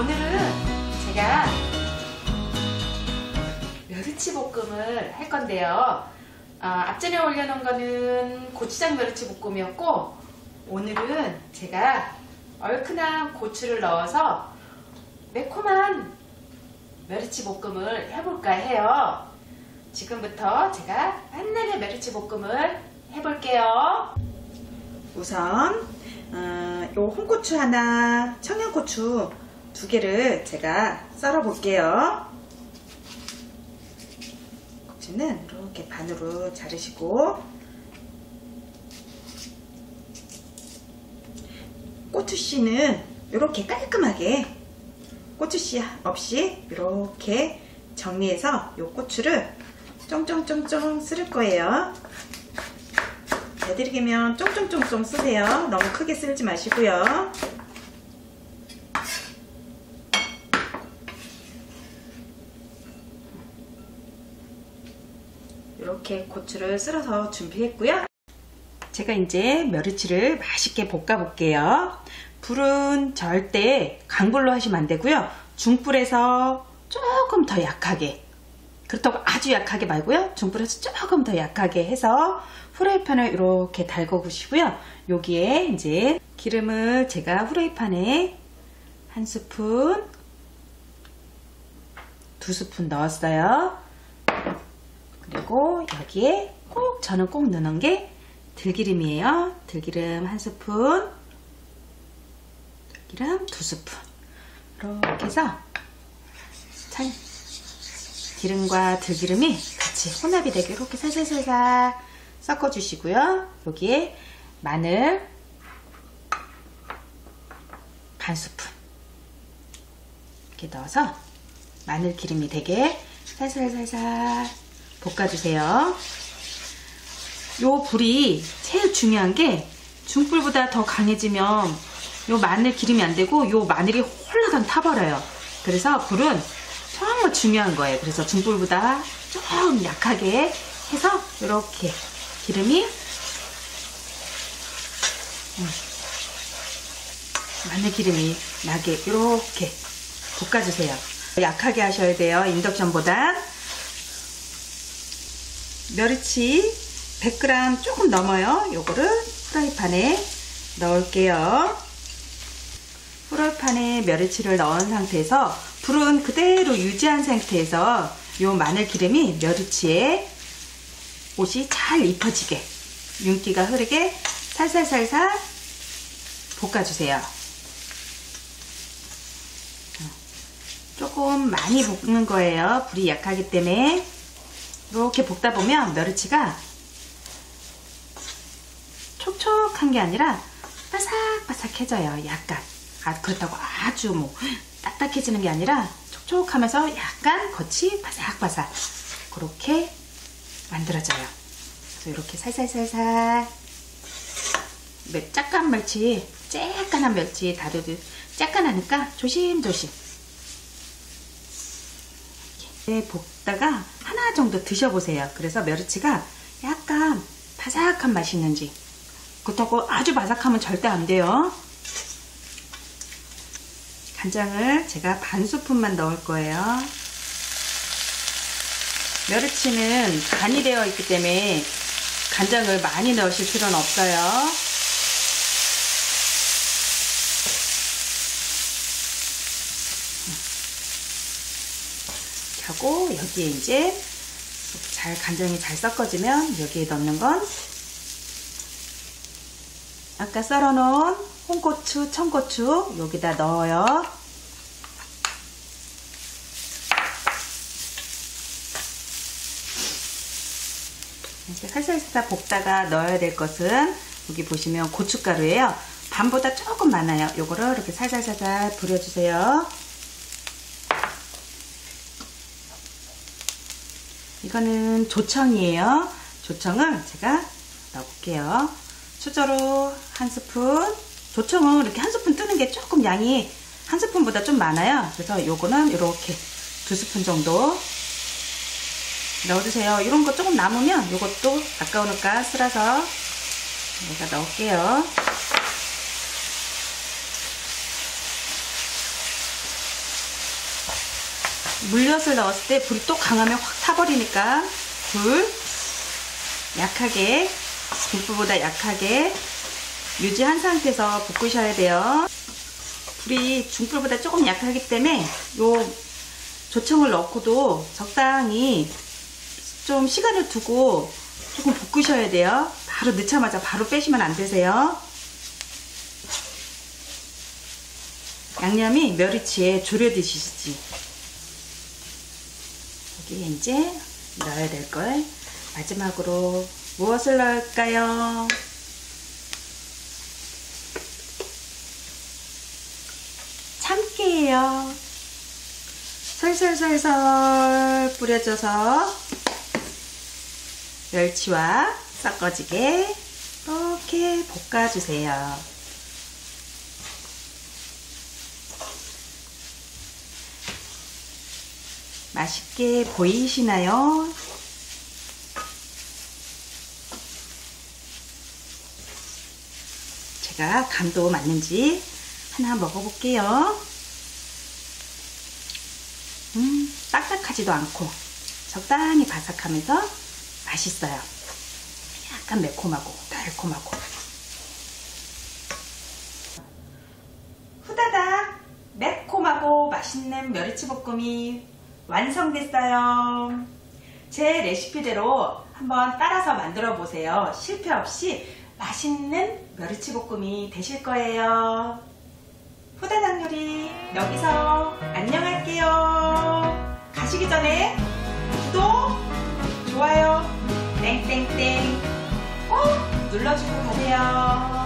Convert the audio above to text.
오늘은 제가 멸치 볶음을 할 건데요. 아, 앞전에 올려놓은 거는 고추장 멸치 볶음이었고 오늘은 제가 얼큰한 고추를 넣어서 매콤한 멸치 볶음을 해볼까 해요. 지금부터 제가 한날의 멸치 볶음을 해볼게요. 우선 어, 요 홍고추 하나, 청양고추 두 개를 제가 썰어 볼게요. 고추는 이렇게 반으로 자르시고 고추씨는 이렇게 깔끔하게 고추씨 없이 이렇게 정리해서 요 고추를 쫑쫑쫑쫑 쓸 거예요. 애드리기면 쫑쫑쫑쫑 쓰세요. 너무 크게 쓸지 마시고요. 이렇게 고추를 쓸어서 준비했고요. 제가 이제 멸치를 맛있게 볶아 볼게요. 불은 절대 강불로 하시면 안 되고요. 중불에서 조금 더 약하게 그렇다고 아주 약하게 말고요. 중불에서 조금 더 약하게 해서 후라이팬을 이렇게 달궈보시고요. 여기에 이제 기름을 제가 후라이팬에 한 스푼, 두 스푼 넣었어요. 그리고 여기에 꼭 저는 꼭 넣는 게 들기름이에요. 들기름 한 스푼, 들기름 두 스푼. 이렇게 해서 참 기름과 들기름이 같이 혼합이 되게 이렇게 살살살살 섞어주시고요. 여기에 마늘 반 스푼 이렇게 넣어서 마늘 기름이 되게 살살살살 볶아주세요. 요 불이 제일 중요한 게 중불보다 더 강해지면 요 마늘 기름이 안 되고 요 마늘이 홀라당 타버려요. 그래서 불은 정말 중요한 거예요. 그래서 중불보다 좀 약하게 해서 이렇게 기름이 음, 마늘 기름이 나게 이렇게 볶아주세요. 약하게 하셔야 돼요. 인덕션보다 멸치 100g 조금 넘어요. 요거를 프라이팬에 넣을게요. 프라이팬에 멸치를 넣은 상태에서 불은 그대로 유지한 상태에서 요 마늘 기름이 멸치에 옷이 잘 입혀지게 윤기가 흐르게 살살살살 볶아주세요. 조금 많이 볶는 거예요. 불이 약하기 때문에 이렇게 볶다 보면 멸치가 촉촉한 게 아니라 바삭바삭해져요. 약간 아, 그렇다고 아주 뭐 딱딱해지는 게 아니라 촉촉하면서 약간 겉이 바삭바삭 그렇게 만들어져요. 그래서 이렇게 살살살살 짝깐 멸치, 쬐깐한 멸치 다루듯 쬐깐하니까 조심조심 이렇게 볶다가 정도 드셔보세요. 그래서 멸치가 약간 바삭한 맛이 있는지 그렇다고 아주 바삭하면 절대 안 돼요. 간장을 제가 반 스푼만 넣을 거예요. 멸치는 간이 되어 있기 때문에 간장을 많이 넣으실 필요는 없어요. 하고 여기에 이제 잘 간장이 잘 섞어지면 여기에 넣는 건 아까 썰어놓은 홍고추, 청고추 여기다 넣어요. 이렇게 살살살 볶다가 넣어야 될 것은 여기 보시면 고춧가루예요. 반보다 조금 많아요. 요거를 이렇게 살살살살 부려주세요. 이거는 조청이에요. 조청을 제가 넣어볼게요. 수저로 한 스푼 조청은 이렇게 한 스푼 뜨는 게 조금 양이 한 스푼보다 좀 많아요. 그래서 요거는 이렇게 두 스푼 정도 넣어주세요. 이런 거 조금 남으면 이것도 아까우니까 쓸어서 여기다 넣을게요. 물엿을 넣었을 때 불이 또 강하면 확 타버리니까 불 약하게 불보다 약하게 유지한 상태에서 볶으셔야 돼요. 불이 중불보다 조금 약하기 때문에 요 조청을 넣고도 적당히 좀 시간을 두고 조금 볶으셔야 돼요. 바로 넣자마자 바로 빼시면 안 되세요. 양념이 멸치에 졸여 드시지. 여기에 이제 넣어야 될 걸 마지막으로 무엇을 넣을까요? 참깨예요. 솔솔솔솔 뿌려줘서 멸치와 섞어지게 이렇게 볶아주세요. 맛있게 보이시나요? 제가 감도 맞는지 하나 먹어볼게요. 음, 딱딱하지도 않고 적당히 바삭하면서 맛있어요. 약간 매콤하고 달콤하고. 후다닥 매콤하고 맛있는 멸치 볶음이 완성됐어요. 제 레시피대로 한번 따라서 만들어 보세요. 실패 없이 맛있는 멸치볶음이 되실 거예요. 후다닥 요리 여기서 안녕할게요. 가시기 전에 구독, 좋아요, 땡땡땡 꼭 눌러주고 가세요.